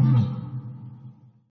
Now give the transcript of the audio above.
Mm-hmm.